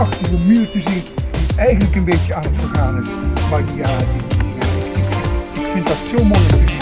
prachtige muur te zien die eigenlijk een beetje aan het vergaan is. Maar ja, die, ik, vind dat zo mooi